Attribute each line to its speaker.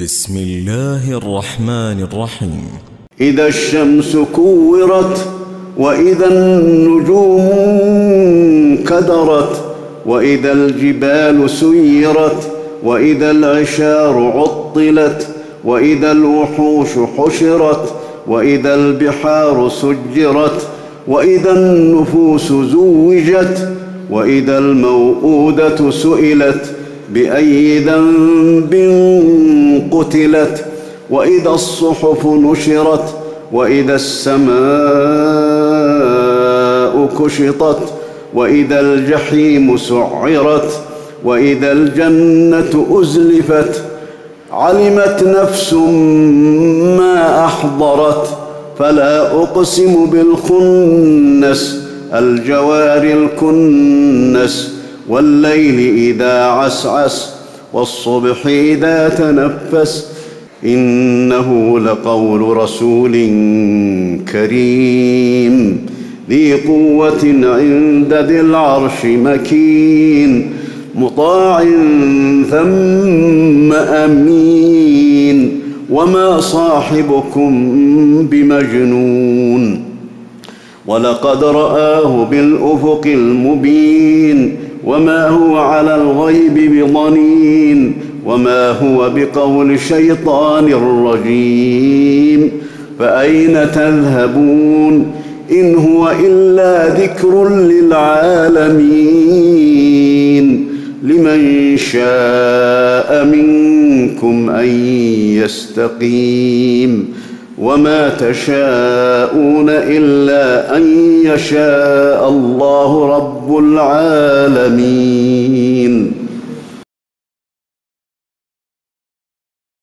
Speaker 1: بسم الله الرحمن الرحيم.
Speaker 2: إذا الشمس كورت وإذا النجوم كدرت وإذا الجبال سيرت وإذا العشار عطلت وإذا الوحوش حشرت وإذا البحار سجرت وإذا النفوس زوجت وإذا الموءودة سئلت بأي ذنب قتلت وإذا الصحف نشرت وإذا السماء كشطت وإذا الجحيم سعرت وإذا الجنة أزلفت علمت نفس ما أحضرت. فلا أقسم بالخنس الجوار الكنس. والليل إذا عسعس والصبح إذا تنفس إنه لقول رسول كريم ذي قوة عند ذي العرش مكين مطاع ثم أمين وما صاحبكم بمجنون ولقد رآه بالأفق المبين وما هو على الغيب بضنين وما هو بقول شيطان رجيم فأين تذهبون إن هو إلا ذكر للعالمين لمن شاء منكم أن يستقيم وما تشاءون إلا أن يشاء الله رب العالمين